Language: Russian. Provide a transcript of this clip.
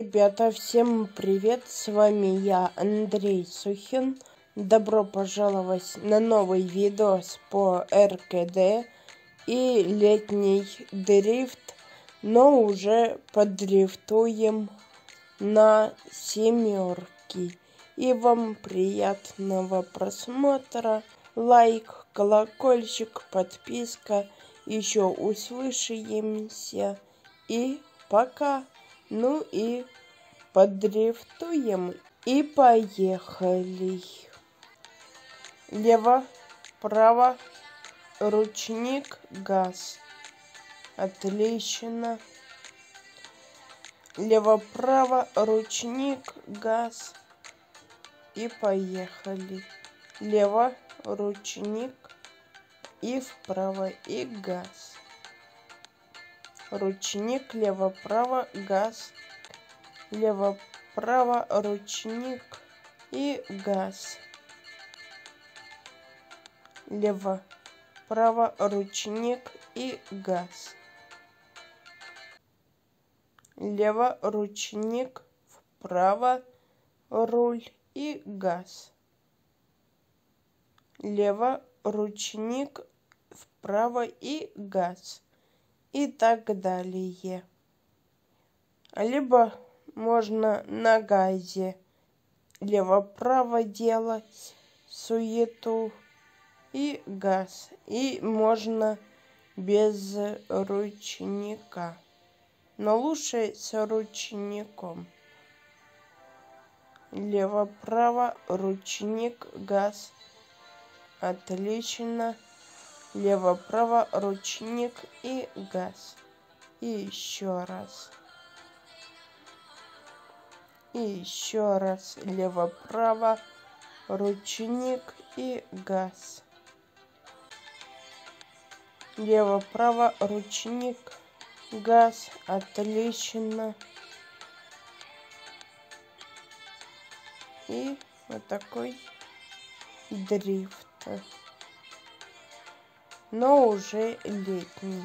Ребята, всем привет! С вами я, Андрей Сухин. Добро пожаловать на новый видос по РКД и летний дрифт, но уже подрифтуем на семерки. И вам приятного просмотра, лайк, колокольчик, подписка. Еще услышимся и пока! Ну и подрифтуем и поехали. Лево, право, ручник, газ. Отлично. Лево-право, ручник, газ. И поехали. Лево, ручник и вправо, и газ ручник, лево-право, газ, лево-право, ручник и газ. Лево-право, ручник и газ. Лево, ручник, вправо, руль и газ. Лево, ручник, вправо и газ и так далее. Либо можно на газе лево-право делать суету и газ. И можно без ручника. Но лучше с ручником. Лево-право, ручник, газ. Отлично лево-право, ручник и газ. И еще раз. И еще раз лево-право, ручник и газ. Лево-право, ручник, газ. Отлично. И вот такой дрифт но уже летний